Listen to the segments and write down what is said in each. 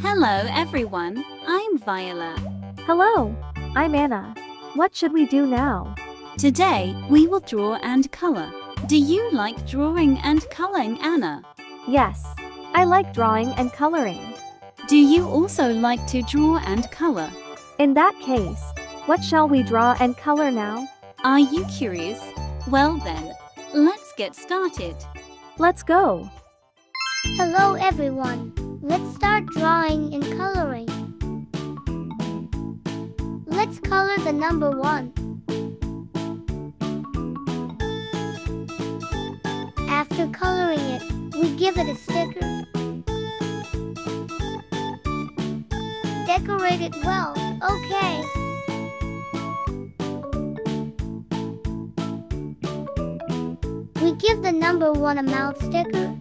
Hello everyone, I'm Viola. Hello, I'm Anna. What should we do now? Today, we will draw and color. Do you like drawing and coloring, Anna? Yes, I like drawing and coloring. Do you also like to draw and color? In that case, what shall we draw and color now? Are you curious? Well then, let's get started. Let's go. Hello everyone. Let's start drawing and coloring. Let's color the number 1. After coloring it, we give it a sticker. Decorate it well, okay. We give the number 1 a mouth sticker.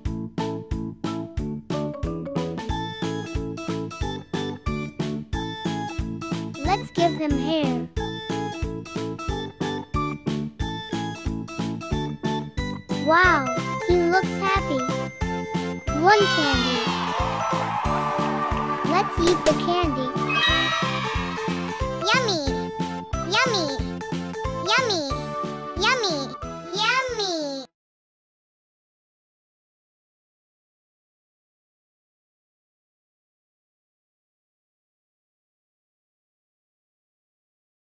Let's give him hair. Wow, he looks happy. One candy. Let's eat the candy. Yummy! Yummy! Yummy! Yummy!